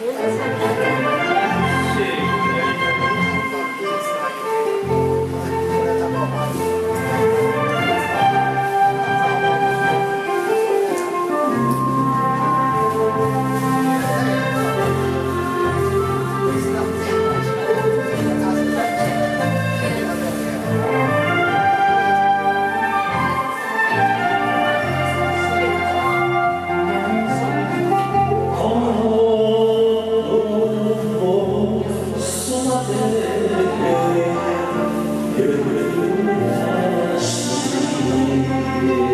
我也是。you.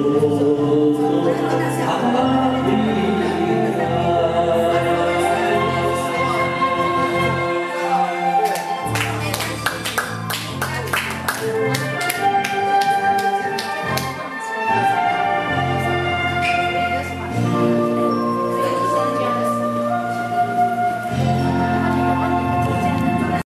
Lord.